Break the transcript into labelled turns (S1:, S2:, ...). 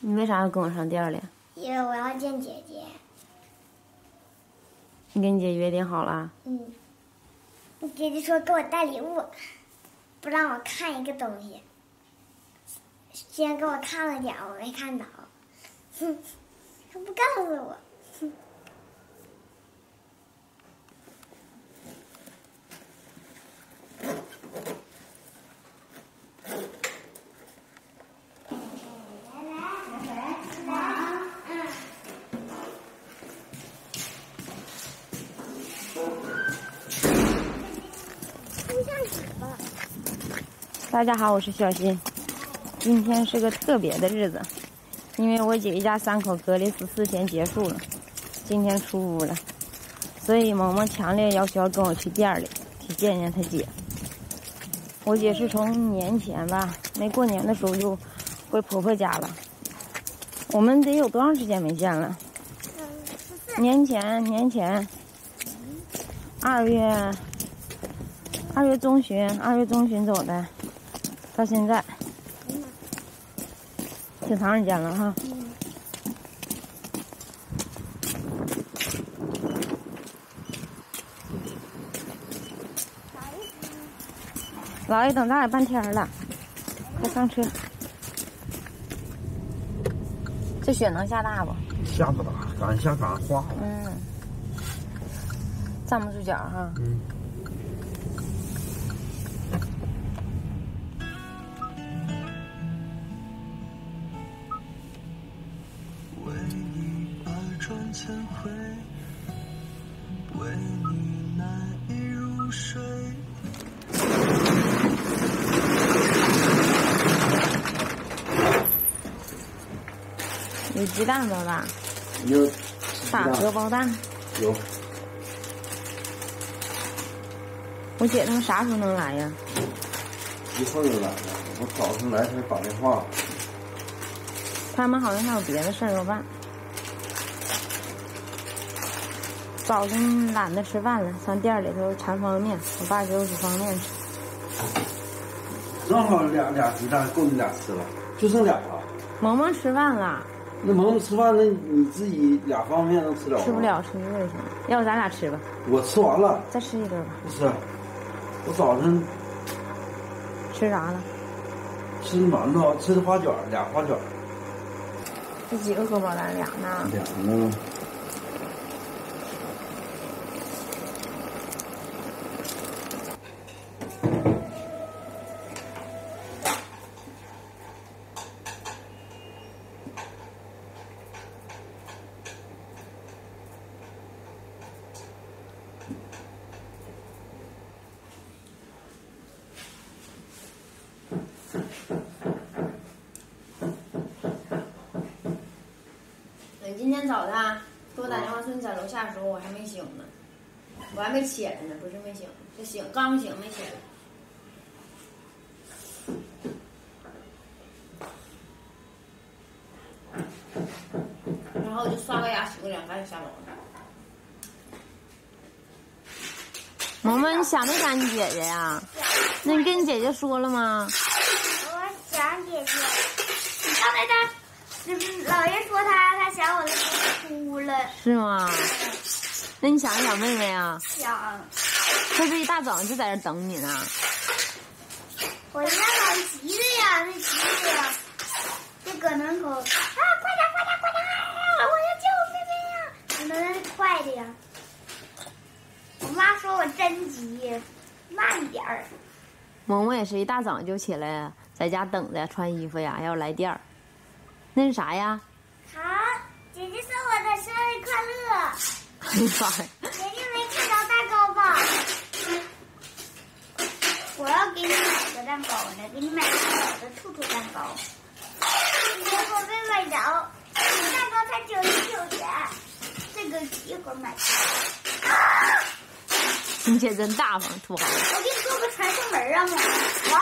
S1: 你为啥要跟我上店里？
S2: 因为我要见姐姐。
S1: 你跟你姐约定好了？
S2: 姐姐说给我带礼物，不让我看一个东西。先给我看了点，我没看到。哼，她不告诉我。哼。
S1: 大家好，我是小新。今天是个特别的日子，因为我姐一家三口隔离十四天结束了，今天出屋了，所以萌萌强烈要求要跟我去店里去见见她姐。我姐是从年前吧，没过年的时候就回婆婆家了。我们得有多长时间没见了？年前，年前，二月。二月中旬，二月中旬走的，到现在，挺长时间了哈。老爷等咱俩半天了，快上车。这雪能下大不？
S3: 下不大，敢下敢化。
S1: 嗯，站不住脚哈。
S3: 嗯。
S1: 有鸡蛋吗？吧？
S3: 有。
S1: 打荷包蛋。
S3: 有。
S1: 我姐他们啥时候能来呀？
S3: 一会儿就来了。我早上来才打电话。
S1: 他们好像还有别的事儿要办。早晨懒得吃饭了，上店里头馋方便面。我爸给我煮方便面吃。
S3: 正好俩俩鸡蛋够你俩吃了，就剩俩了。
S1: 萌萌吃饭了。
S3: 那萌萌吃饭，那你自己俩方便面能吃了吗？
S1: 吃不了，吃一个就行。要不咱俩吃吧。
S3: 我吃完了。
S1: 再吃一根吧。
S3: 不吃，我早晨
S1: 吃啥了？
S3: 吃馒头，吃的花卷，俩花卷。
S1: 这几个荷包蛋？俩呢？
S3: 俩呢。
S1: 今天早上给我打电话说你在楼下的时候，我还没醒呢，我还没起来呢，不是没醒，是醒刚醒没起来。然后我就刷个牙洗个脸，赶紧下楼了。萌萌，你想没想你姐姐呀？那你跟你姐姐说了吗？
S2: 我想姐姐。你刚才他。老爷说他他想我的时候哭了，
S1: 是吗？那你想没想妹妹啊？
S2: 想。
S1: 他这一大早就在这等你呢。
S2: 我家老急的呀，那急的呀，就搁门口啊，快点快点快点！我要救妹妹呀，你们快的呀。我妈说我真急，慢点儿。
S1: 萌萌也是一大早就起来，在家等着穿衣服呀，要来店儿。那是啥呀？
S2: 好，姐姐送我的生日快乐。
S1: 哎呀
S2: 姐姐没看着蛋糕吧？我要给你买个蛋糕呢，给你买个小的兔兔蛋糕。结果没买着，蛋糕才九十九元，这个一会儿买。
S1: 你姐真大方，土豪。
S2: 我给你做个传送门啊，完。